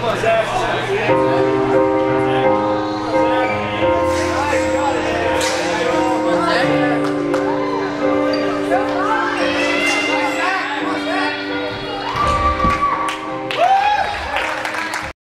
Duas